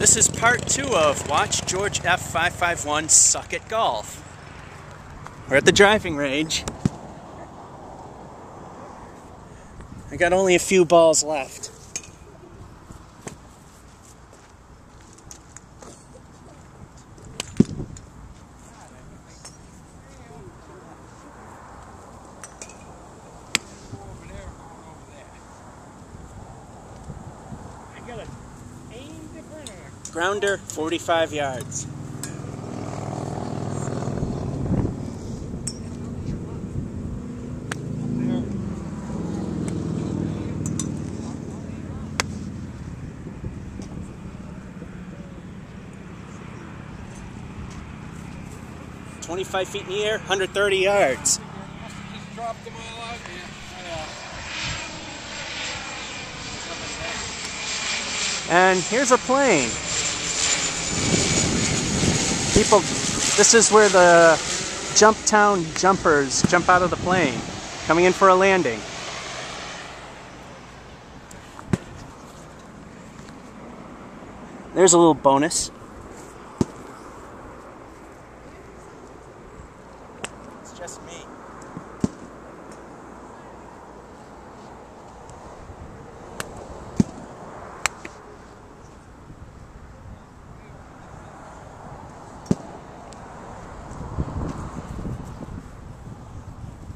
This is part two of Watch George F551 Suck at Golf. We're at the driving range. I got only a few balls left. Grounder, 45 yards. Twenty-five feet in the air, 130 yards. And here's a plane. People, this is where the Jumptown jumpers jump out of the plane, coming in for a landing. There's a little bonus. It's just me.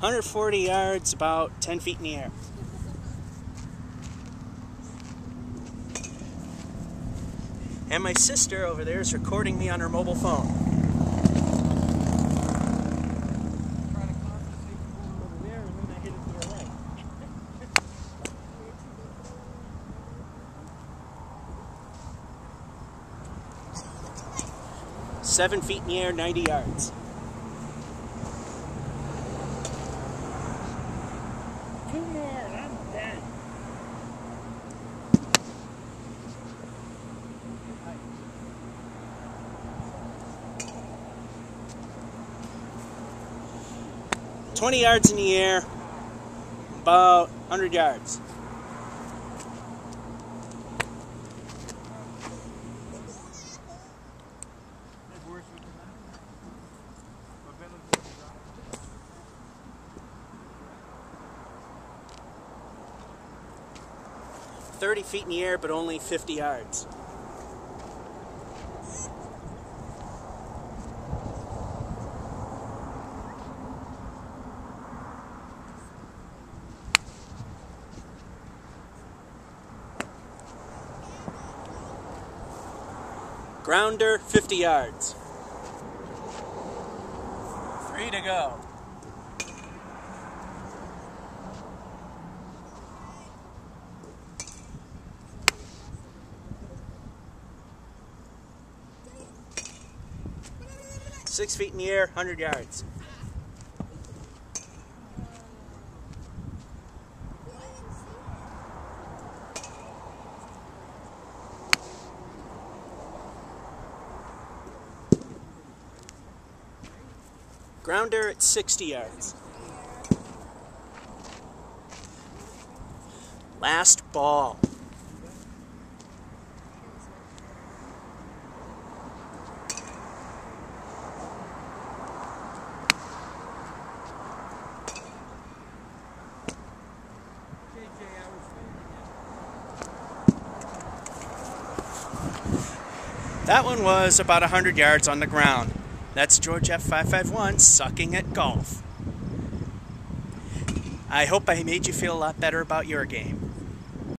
Hundred forty yards, about ten feet in the air. And my sister over there is recording me on her mobile phone. Seven feet in the air, 90 yards. 20 yards in the air, about 100 yards. Thirty feet in the air, but only fifty yards. Grounder, 50 yards. Three to go. Six feet in the air, 100 yards. Grounder at 60 yards. Last ball. That one was about 100 yards on the ground. That's George F551 sucking at golf. I hope I made you feel a lot better about your game.